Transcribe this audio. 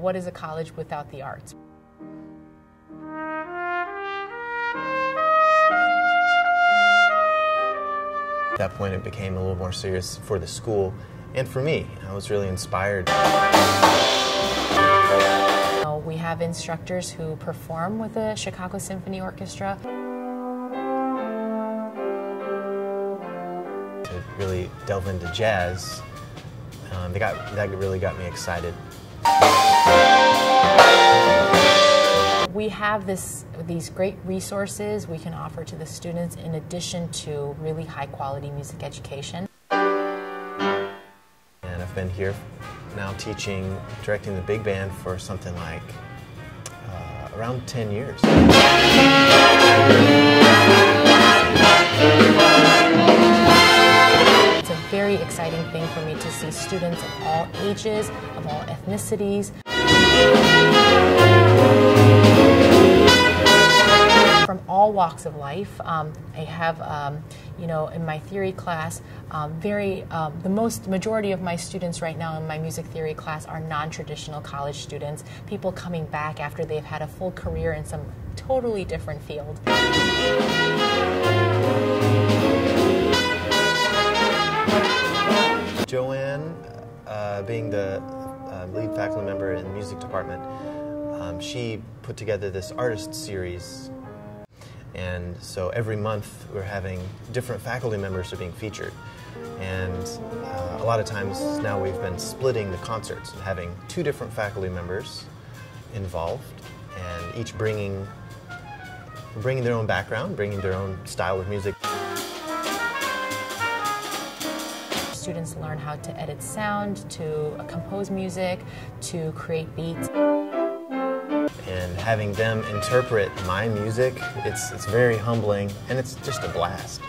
What is a college without the arts? At that point, it became a little more serious for the school and for me. I was really inspired. We have instructors who perform with the Chicago Symphony Orchestra. To really delve into jazz, um, they got, that really got me excited. We have this, these great resources we can offer to the students in addition to really high quality music education. And I've been here now teaching, directing the big band for something like uh, around 10 years. Exciting thing for me to see students of all ages, of all ethnicities. From all walks of life. Um, I have, um, you know, in my theory class, um, very, um, the most majority of my students right now in my music theory class are non traditional college students, people coming back after they've had a full career in some totally different field. Joann, uh, being the uh, lead faculty member in the music department, um, she put together this artist series. And so every month we're having different faculty members are being featured. And uh, a lot of times now we've been splitting the concerts, and having two different faculty members involved, and each bringing bringing their own background, bringing their own style of music. Students learn how to edit sound, to uh, compose music, to create beats. and having them interpret my music, it's, it's very humbling and it's just a blast.